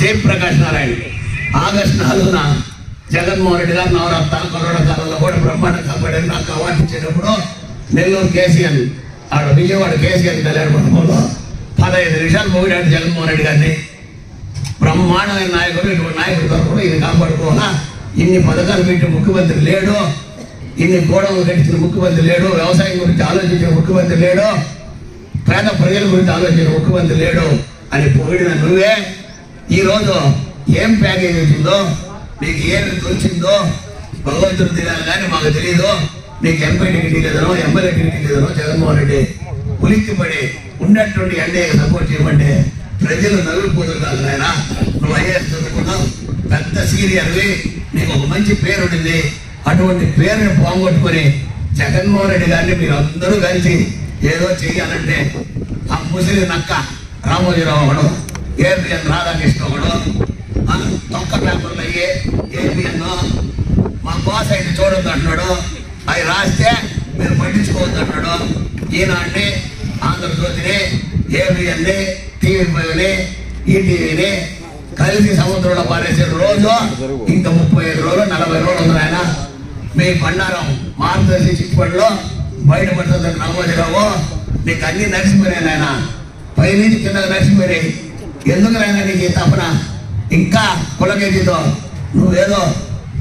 Jayaprakash Narayana. August నాలుగున జగన్మోహన్ రెడ్డి గారు నవరత్నాలు corona కాలంలో కూడా బ్రహ్మాండ కాపాడి నాకు అవార్డు ఇచ్చేటప్పుడు నెల్లూరు కేసీఎన్ ఆడ విజయవాడ కేసీఎన్ కళ్యాణ మండపంలో పదహైదు నిమిషాలు పోయినాడు జగన్మోహన్ రెడ్డి గారిని. బ్రహ్మాండమైన నాయకుడు ఇటువంటి నాయకుడు తరపున ఇది కాపాడుకోవాలా? ఇన్ని పథకాలు పెట్టి ముఖ్యమంత్రి లేడు. ఇన్ని గోడలు కట్టించిన ముఖ్యమంత్రి లేడు. వ్యవసాయం గురించి ఆలోచించిన ముఖ్యమంత్రి లేడు. పేద ప్రజల గురించి ఆలోచించిన ముఖ్యమంత్రి లేడు. అని పొగిడిన నువ్వే. ఈరోజు ఏం ప్యాకేజ్ వచ్చిందో నీకు ఏమి వచ్చిందో భగవంతుడు తెలియాలి కానీ మాకు తెలియదు నీకు ఎంపీ టికెట్ లేదనో ఎమ్మెల్యే టికెట్ లేదనో జగన్మోహన్ రెడ్డి ఉలిక్కిపడి ఉన్నటువంటి ఎన్డీఏకి సపోర్ట్ చేయమంటే ప్రజలు నవ్విపోతారు కాదు నాయన. నువ్వు ఐఏఎస్ చదువుకున్నావు పెద్ద సీనియర్వి నీకు ఒక మంచి పేరు ఉండింది. అటువంటి పేరుని పోగొట్టుకొని జగన్మోహన్ రెడ్డి గారిని మీరు అందరూ కలిసి ఏదో చెయ్యాలంటే ఆ ముసలి నక్క రామోజీరావు ఒకడు ఏబిఎన్ రాధాకృష్ణ ఒకడు తొక్క పేపర్లు అయ్యి ఏబిఎన్ మా బాస్ అయితే చూడొద్దు అంటున్నాడు. అవి రాస్తే మీరు పట్టించుకోవద్దు అంటున్నాడు. ఈనాడిని ఆంధ్రజ్యోతిని ఏబిఎన్ని టీవీ ఫైవ్ని ఈటీవీని కలిసి సముద్రంలో పారేసే రోజు ఇంకా ముప్పై ఐదు రోజులు నలభై రోజులు ఉంది ఆయన మీ బండారం మార్గదర్శి చిట్టుపడిలో బయటపడుతుంది నమ్మోజీరావు నీకు అన్ని నడిచిపోయాను నాయన. పైనుంచి కిందకు నడిచిపోయినాయి ఎందుకు నాయన నీకు ఈ తపన? ఇంకా కులగేదితో నువ్వేదో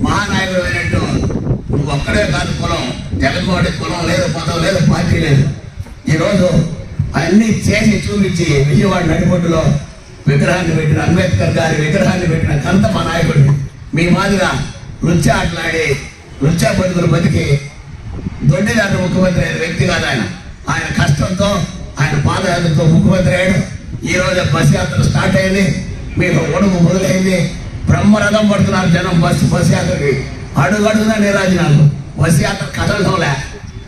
మహానాయకుడు అయినట్టు నువ్వు ఒక్కడే కాదు కులం. జగన్మోహన్ కులం లేదు పదం లేదు పార్టీ లేదు. ఈరోజు అన్ని చేసి చూపించి విజయవాడ నడిబొడ్డులో విగ్రహాన్ని పెట్టిన అంబేద్కర్ గారి విగ్రహాన్ని పెట్టిన కంత మా నాయకుడు మీ మాదిగా నృత్య ఆటలాడి నృత్య బతుకులు బతికి దొడ్డిదాట ముఖ్యమంత్రి అయిన వ్యక్తి కాదు ఆయన. ఆయన కష్టంతో ఆయన పాదయాత్రతో ముఖ్యమంత్రి అయ్యాడు. ఈ రోజు బస్ యాత్ర స్టార్ట్ అయింది. మీకు ఒడుగు మొదలైంది. బ్రహ్మరథం పడుతున్నారు జనం బస్సు బస్ యాత్రకి. అడుగు అడుగునా నిరాజనాలు. బస్ యాత్ర కదలడంలే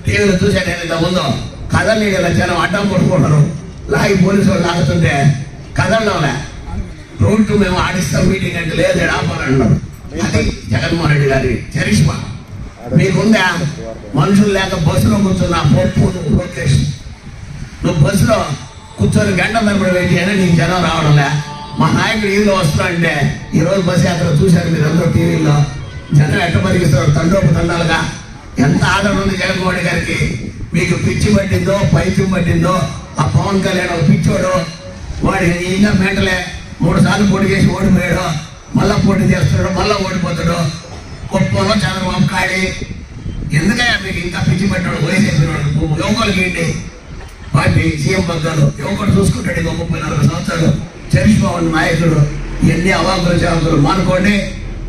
టీవీలో చూశాను నేను ఇంత ముందు కదలని జనం అడ్డం కొట్టుకుంటారు లాగి పోలీసు వాళ్ళు లాగుతుంటే కదలడంలే రూట్ మేము ఆడిస్తాం మీటింగ్ అంటే లేదు ఆపాలంటున్నారు. అది జగన్మోహన్ రెడ్డి గారి చరిష్మా. మీకుందా? మనుషులు లేక బస్సులో కూర్చున్న పప్పు లోకేష్ నువ్వు బస్సులో కూర్చొని గంట తరబడి వెయిట్ చేయాలి నీకు జనం రావడంలే. మా నాయకుడు ఈదులో వస్తున్నాడంటే ఈరోజు బస్ యాత్ర చూశారు మీరు అందరూ టీవీలో జనం ఎట్ట పరిగిస్తారు తండ్రోపు తండాలుగా. ఎంత ఆదరణ ఉంది జగన్మోహన్ గారికి. మీకు పిచ్చి పట్టిందో పైచ్యం పట్టిందో ఆ పవన్ కళ్యాణ్ ఒక పిచ్చోడు వాడి ఇంకా మెంటలే మూడు సార్లు పోటీ చేసి ఓడిపోయాడు మళ్ళా పోటీ చేస్తున్నాడు మళ్ళా ఓడిపోతాడు గొప్పలో చంద్రబాబు కాడి. ఎందుకయ్యా మీకు ఇంకా పిచ్చి పెట్టాడు వయసేసినాడు యువకులకి ఏంటి? పార్టీ సీఎం పగ్గాలు యువకుడు చూసుకుంటాడు ఇంకో ముప్పై నలభై సంవత్సరాలు చంద్రబాబు నాయకుడు ఎన్ని అవాకులు చాకులు మానుకోండి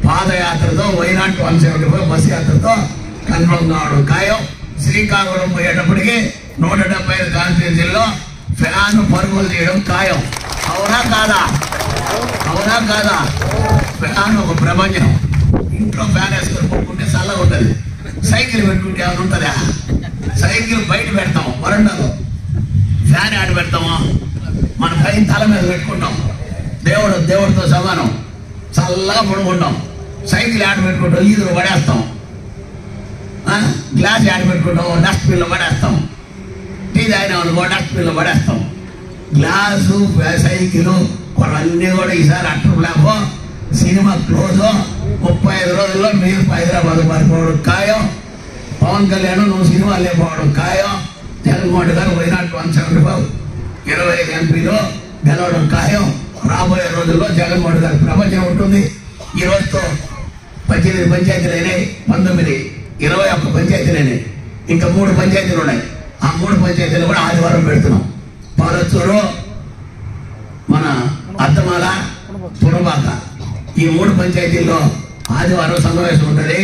పాదయాత్రతో why not one seventy five bus యాత్రతో confirm కావడం ఖాయం. శ్రీకాకుళం పోయేటప్పటికి నూట డెబ్బై ఐదు కాన్స్టిట్యూన్సీల్లో ఫ్యాన్ పరుగులు చేయడం ఖాయం. అవునా కాదా? అవునా కాదా? ఫ్యాన్ ఒక ప్రపంచం ఇంట్లో ఫ్యాన్ వేసుకొని పడుకుంటే చల్లగా ఉంటుంది సైకిల్ పెట్టుకుంటే ఏమైనా ఉంటుందా? సైకిల్ బయట పెడతాం వరండాలో. ఫ్యాన్ ఆడ పెడతామా? మన పైన తల మీద పెట్టుకుంటాం. దేవుడు దేవుడితో సమానం. చల్లగా పడుకుంటాం. సైకిల్ ఆడ పెట్టుకుంటాం. ఈదులు పడేస్తాం. గ్లాస్ ఆడ పెట్టుకుంటాం. డస్ట్బిన్లో పడేస్తాం. టీ తాగినాం అనుకో డస్ట్బిన్లో పడేస్తాం. గ్లాసు సైకిలు అన్నీ కూడా ఈసారి అట్టర్ సినిమా క్లోజ్ ముప్పై ఐదు రోజుల్లో మీరు హైదరాబాద్ పడిపోవడం ఖాయం. పవన్ కళ్యాణ్ నువ్వు సినిమా లేకపోవడం ఖాయం. జగన్మోహన్ గారు వైనాట్ వన్ సెవెంటీ ఇరవై ఐదు ఎంపీలో గెలవడం ఖాయం. రాబోయే రోజుల్లో జగన్మోహన్ గారి ప్రపంచం ఉంటుంది. ఈ రోజుతో పద్దెనిమిది పంచాయతీలైనాయి పంతొమ్మిది ఇరవై ఒక్క పంచాయతీలైనాయి. ఇంకా మూడు పంచాయతీలు ఉన్నాయి. ఆ మూడు పంచాయతీలు కూడా ఆదివారం పెడుతున్నాం. పాలత్తూరు మన అద్దమాల పురబాక ఈ మూడు పంచాయతీల్లో ఆదివారం సమావేశం ఉంటుంది.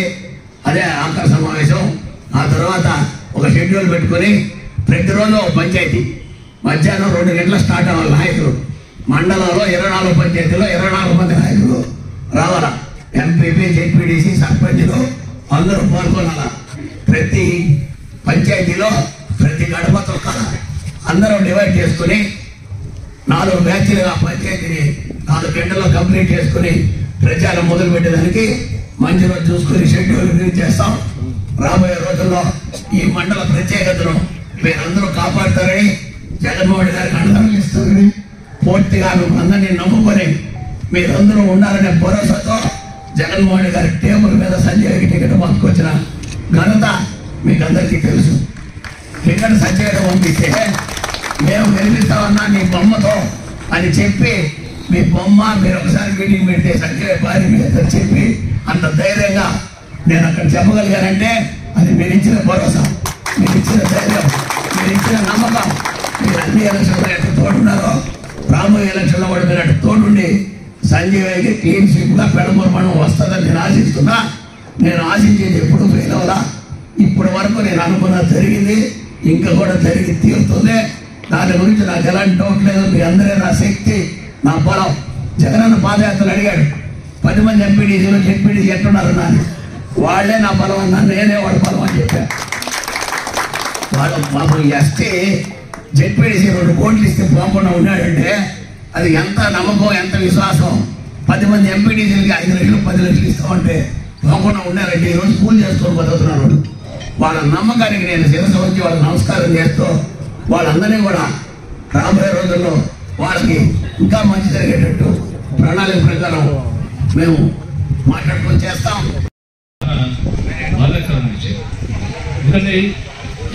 అదే ఆఖరి సమావేశం. ఆ తర్వాత ఒక షెడ్యూల్ పెట్టుకొని ప్రతిరోజు ఒక పంచాయతీ. మధ్యాహ్నం రెండు గంటల స్టార్ట్ అవ్వాలి నాయకులు. మండలంలో ఇరవై నాలుగు పంచాయతీలో ఇరవై నాలుగు మంది నాయకులు. రావాలా? ఎంపీపీ జెడ్పీడీసీ సర్పంచ్లు అందరూ పాల్గొనాలా? ప్రతి పంచాయతీలో ప్రతి గడప తొక్కాల అందరం డివైడ్ చేసుకుని నాలుగు బ్యాచ్లుగా పంచాయతీని నాలుగు గంటల్లో కంప్లీట్ చేసుకుని ప్రచారం మొదలు పెట్టేదానికి మంచి రోజు చూసుకుని షెడ్యూల్ చేస్తాం. రాబోయే రోజుల్లో ఈ మండల ప్రత్యేకతను మీరందరూ కాపాడతారని జగన్మోహన్ గారికి అండగా ఇస్తారని పూర్తిగా మిమ్మల్ని అందరినీ నమ్ముకొని మీరందరూ ఉన్నారనే భరోసాతో జగన్మోహన్ గారి టేబుల్ మీద సంజయ్ టికెట్ పంపుకొచ్చిన ఘనత మీకు అందరికీ తెలుసు. టికెట్ సంజయ్ పంపిస్తే మేము గెలిపిస్తామన్నా నీ బొమ్మతో అని చెప్పి మీ బొమ్మ మీరు ఒకసారి మీటింగ్ పెడితే సంజయ్ భార్య మీద చెప్పి అంత ధైర్యంగా నేను అక్కడ చెప్పగలిగానంటే అది మీరు ఇచ్చిన భరోసా. మీరు ఇచ్చిన ధైర్యం. మీరు ఇచ్చిన నమ్మకం మీరు అన్ని ఎలక్షన్లో ఎట్లా తోడున్నారో రాబోయే ఎలక్షన్లో కూడా మీరు అటు తోడుండి సంజయ్ క్లీన్ కూడా గా పెడమర్మణం వస్తుందని నేను ఆశిస్తున్నా నేను ఆశించేది ఎప్పుడు ఫెయిల్ అవ్వదా ఇప్పటి వరకు నేను అనుకున్న జరిగింది ఇంకా కూడా జరిగి తీరుతుంది దాని గురించి నాకు ఎలాంటి డౌట్ లేదు మీ అందరే నా శక్తి నా బలం జగనన్న పాదయాత్రలు అడిగాడు పది మంది ఎంపీడీసీలు ఎంపీడీసీ ఎట్టున్నారు నాన్న వాళ్ళే నా బలం అన్నా నేనే వాడు బలం అని చెప్పాను వాళ్ళు పాపం ఎస్టీ జెడ్పీడీసీ రెండు కోట్లు ఇస్తే పోకుండా ఉన్నాడంటే అది ఎంత నమ్మకం ఎంత విశ్వాసం? పది మంది ఎంపీడీసీలకి ఐదు లక్షలు పది లక్షలు ఇస్తామంటే పోకుండా ఉన్నారంటే ఈరోజు పూజ చేసుకొని బతుకుతున్నాడు వాళ్ళ నమ్మకానికి నేను శిరస వచ్చి వాళ్ళ నమస్కారం చేస్తూ వాళ్ళందరినీ కూడా రాబోయే రోజుల్లో వాళ్ళకి ఇంకా మంచి జరిగేటట్టు ప్రణాళిక ప్రకారం మేము మాట్లాడుకొని చేస్తాం. ఎందుకంటే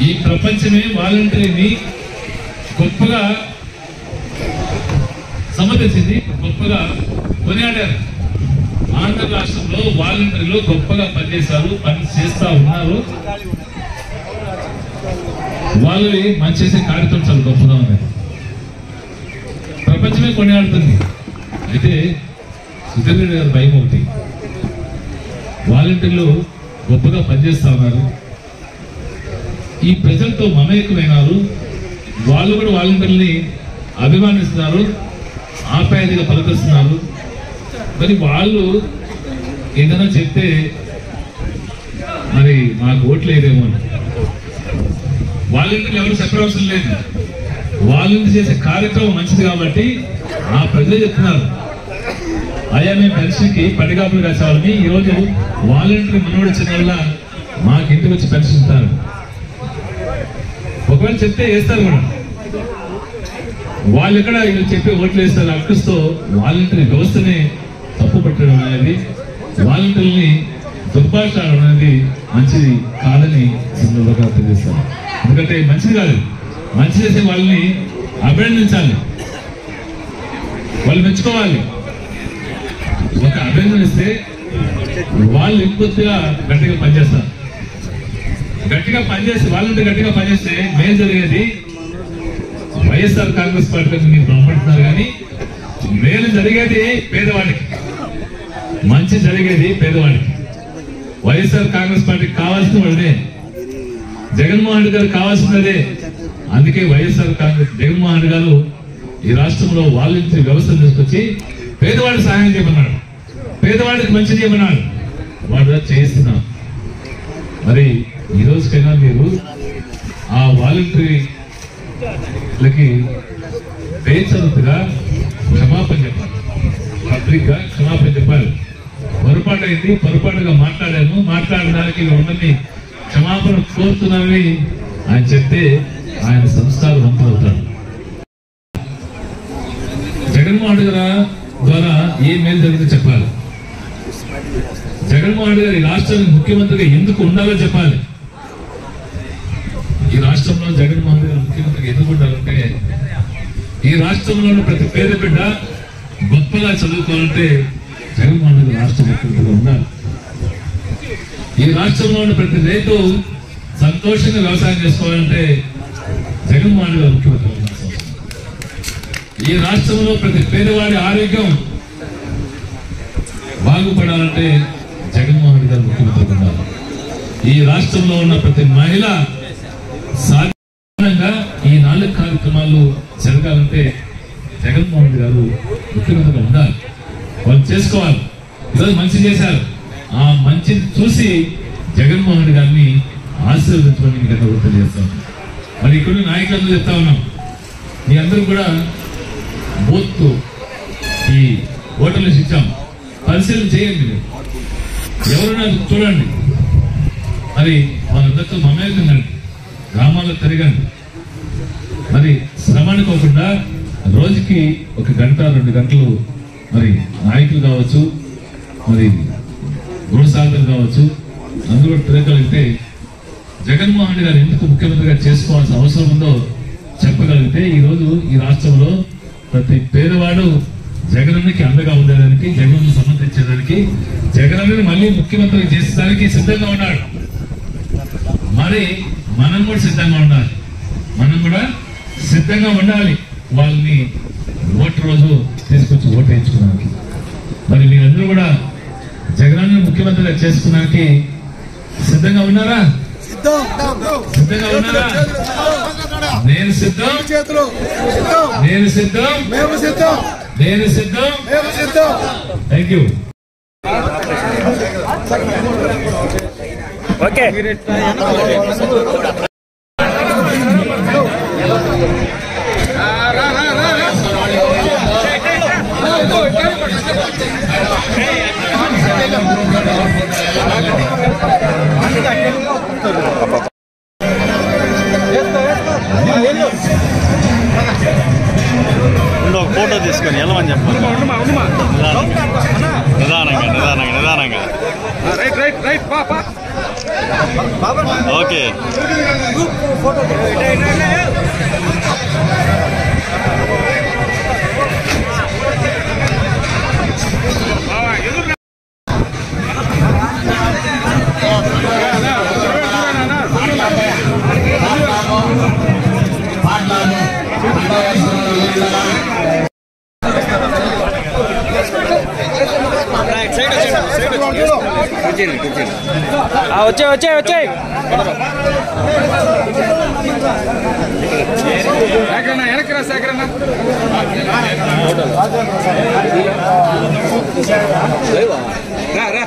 ఈ ప్రపంచమే వాలంటరీని గొప్పగా సమర్థించింది గొప్పగా కొనియాడారు. ఆంధ్ర రాష్ట్రంలో వాలంటరీలో గొప్పగా పనిచేశారు పని చేస్తా ఉన్నారు. వాళ్ళవి మంచి చేసే కార్యక్రమం చాలా గొప్పగా ఉన్నాయి ప్రపంచమే కొనియాడుతుంది. అయితే సుధీర్ రెడ్డి గారి భయం ఒకటి. వాలంటీర్లు గొప్పగా పనిచేస్తా ఉన్నారు. ఈ ప్రజలతో మమేకమైనారు. వాళ్ళు కూడా వాలంటీర్ని అభిమానిస్తున్నారు ఆప్యాయతగా పలకరిస్తున్నారు. మరి వాళ్ళు ఏదైనా చెప్తే మరి మాకు ఓట్లు వేయదేమో అని. వాలంటీర్లు ఎవరు చెప్పనవసరం లేదు. వాలంటీర్ చేసే కార్యక్రమం మంచిది కాబట్టి ఆ ప్రజలే చెప్తున్నారు. అయ్యా మేము పెన్షన్కి పడిగాపులు రాసేవాళ్ళని ఈరోజు వాలంటీర్ మనోడు వచ్చిన వల్ల మాకు ఇంటికి వచ్చి పెన్షన్ ఇస్తారు? ఒకవేళ చెప్తే వేస్తారు కూడా వాళ్ళు ఎక్కడ వీళ్ళు చెప్పి ఓట్లు వేస్తారు అక్కడితో వాలంటరీ వ్యవస్థనే తప్పు పట్టడం అనేది వాలంటీర్ని దుర్భాషాడడం అనేది మంచిది కాదని సందర్భంగా తెలియజేస్తారు ఎందుకంటే మంచిది కాదు. మంచి చేసే వాళ్ళని అభినందించాలి. వాళ్ళు మెచ్చుకోవాలి. ఒక అభినందన ఇస్తే వాళ్ళు ఇంకొద్దిగా గట్టిగా పనిచేస్తారు. గట్టిగా పనిచేస్తే వాళ్ళంటే గట్టిగా పనిచేస్తే మేం జరిగేది వైఎస్ఆర్ కాంగ్రెస్ పార్టీ మీరు భ్రమపడుతున్నారు కానీ మేలు జరిగేది పేదవాడికి. మంచి జరిగేది పేదవాడికి. వైఎస్ఆర్ కాంగ్రెస్ పార్టీకి కావాల్సిన వాడిదే జగన్మోహన్ రెడ్డి గారు కావాల్సినదే అందుకే వైఎస్ఆర్ కాంగ్రెస్ జగన్మోహన్ రెడ్డి గారు ఈ రాష్ట్రంలో వాలంటీర్ వ్యవస్థను తీసుకొచ్చి పేదవాడికి సహాయం చేయమన్నాడు. పేదవాడికి మంచి చేయమన్నాడు. వాడు చేస్తున్నాం. మరి ఈ రోజుకైనా మీరు ఆ వాలంటరీలకి బేచరుతుగా క్షమాపణ చెప్పాలి. పబ్లిక్గా క్షమాపణ చెప్పాలి. పొరపాటు అయింది పొరపాటుగా మాట్లాడాను మాట్లాడడానికి ఉండని క్షమాపణ కోరుతున్నానని ఆయన చెప్తే ఆయన సంస్కారం అవుతాడు జగన్మోహన్ రెడ్డి ద్వారా ఏ మేలు జరిగిందో చెప్పాలి. జగన్మోహన్ రెడ్డి గారు ఈ రాష్ట్రానికి ముఖ్యమంత్రిగా ఎందుకు ఉండాలో చెప్పాలి. ఈ రాష్ట్రంలో జగన్మోహన్ రెడ్డి గారు ముఖ్యమంత్రిగా ఎందుకు ఉండాలంటే ఈ రాష్ట్రంలోని ప్రతి పేద బిడ్డ గొప్పగా చదువుకోవాలంటే జగన్మోహన్ రెడ్డి రాష్ట్ర ముఖ్యమంత్రిగా ఉండాలి. ఈ రాష్ట్రంలో ప్రతి రైతు సంతోషంగా వ్యవసాయం చేసుకోవాలంటే జగన్మోహన్ రెడ్డి గారు ముఖ్యమంత్రి ఈ రాష్ట్రంలో ప్రతి పేదవాడి ఆరోగ్యం బాగుపడాలంటే జగన్మోహన్ రెడ్డి గారు ముఖ్యమంత్రి ఉన్నారు. ఈ రాష్ట్రంలో ఉన్న ప్రతి మహిళ సాధారణంగా ఈ నాలుగు కార్యక్రమాలు జరగాలంటే జగన్మోహన్ రెడ్డి గారు ముఖ్యమంత్రిగా ఉండాలి. వాళ్ళు చేసుకోవాలి. ఈరోజు మంచి చేశారు. ఆ మంచిని చూసి జగన్మోహన్ రెడ్డి గారిని ఆశీర్వదించమని మీకు అందరూ తెలియజేస్తాను. మరి ఇక్కడ నాయకులందరూ చెప్తా ఉన్నాం. మీ అందరూ కూడా బూత్ ఈ ఓటర్లు ఇచ్చాం. పరిశీలన చేయండి ఎవరున్నారు చూడండి. మరి వాళ్ళందరితో మమేకండి గ్రామాల్లో తిరగండి. మరి శ్రమ అనుకోకుండా రోజుకి ఒక గంట రెండు గంటలు మరి నాయకులు కావచ్చు మరి గుణసాగులు కావచ్చు అందరూ తిరగలిగితే జగన్మోహన్ రెడ్డి గారు ఎందుకు ముఖ్యమంత్రిగా చేసుకోవాల్సిన అవసరం ఉందో చెప్పగలిగితే ఈ రోజు ఈ రాష్ట్రంలో ప్రతి పేదవాడు జగనన్నకి అండగా ఉండేదానికి జగన్ సమర్థించేదానికి జగనన్నని మళ్ళీ ముఖ్యమంత్రి చేసేదానికి సిద్ధంగా ఉన్నాడు. మరి మనం కూడా సిద్ధంగా ఉండాలి. మనం కూడా సిద్ధంగా ఉండాలి. వాళ్ళని ఓటు రోజు తీసుకొచ్చి ఓటు వేయించుకోవడానికి మరి మీరందరూ కూడా జగనన్న ముఖ్యమంత్రిగా చేసుకున్నానికి సిద్ధంగా ఉన్నారా? సిద్ధంగా ఉన్నారా? నేను సిద్ధం. నేను సిద్ధం. మేము సిద్ధం. నేను సిద్ధం మేము సిద్ధం థ్యాంక్ యూ ఉండు ఒక ఫోటో తీసుకొని వెళ్ళమని చెప్పాలి నిదానంగా నిదానంగా నిదానంగా రైట్ రైట్ రైట్ పాపా ఓకే వచ్చాయి వచ్చాయి వచ్చాయి సేకరణ వెనక్కి సేకరణ రా రా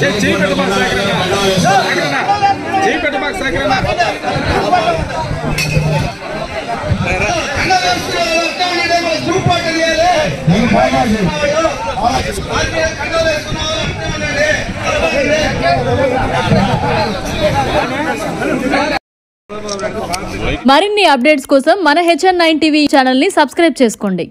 చేయి పెట్టమా సేకరణ సేకరణ చేయి పెట్టమా సేకరణ మరిన్ని అప్డేట్స్ కోసం మన హెచ్ఎన్ నైన్ టీవీ ఛానల్ని సబ్స్క్రైబ్ చేసుకోండి.